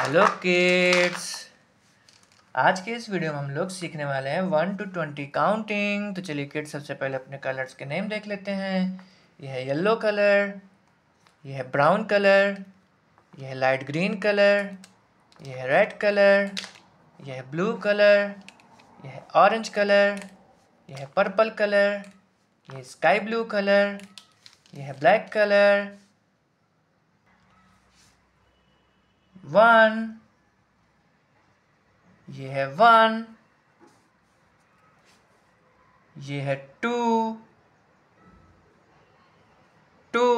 Hello kids आज के इस वीडियो में हम लोग सीखने वाले हैं वन टू ट्वेंटी काउंटिंग तो चलिए किड्स सबसे पहले अपने कलर्स के नेम देख लेते हैं। यह है येलो कलर यह है ब्राउन कलर यह है लाइट ग्रीन कलर यह है रेड कलर यह है ब्लू कलर यह है ऑरेंज कलर यह है पर्पल कलर यह स्काई ब्लू कलर यह है ब्लैक कलर वन ये है वन ये है टू टू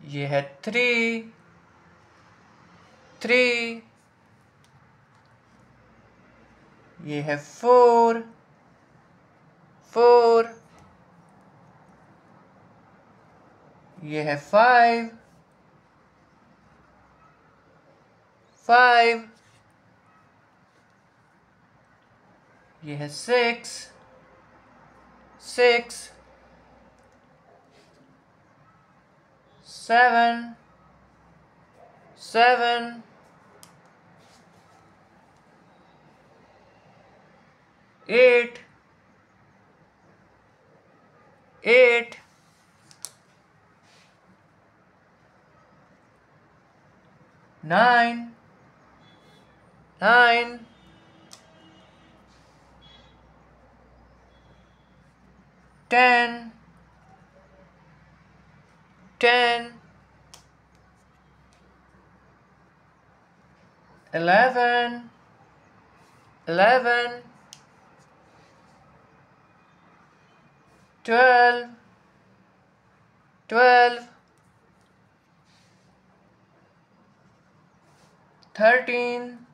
ये है थ्री थ्री ये है फोर फोर ये है फाइव फाइव ये है six six seven seven eight eight nine nine. Ten. Ten. Eleven. Eleven. Twelve. Twelve. Thirteen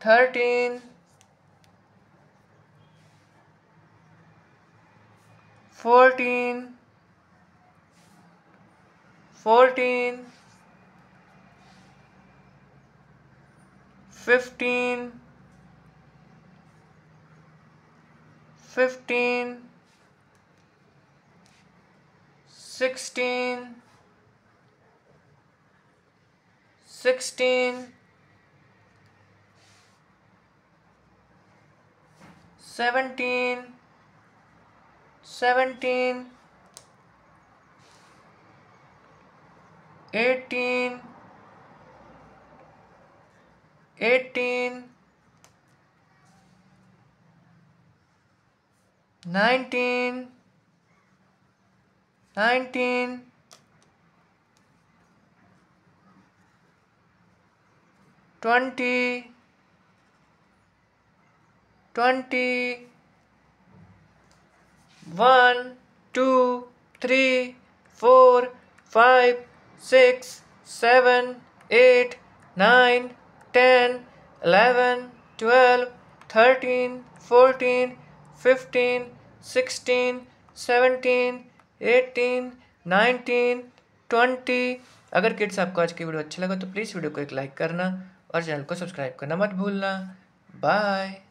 thirteen. Fourteen. Fourteen. Fifteen. Fifteen. Sixteen. Sixteen seventeen, seventeen, eighteen, eighteen, nineteen, nineteen. 20 twenty, one, two, three, four, five, six, seven, eight, nine, ten eleven twelve, thirteen, fourteen, fifteen, sixteen, seventeen, eighteen, nineteen, twenty. अगर kids आपको आज की video अच्छी लगा तो please video को एक like करना और चैनल को सब्सक्राइब करना मत भूलना। बाय।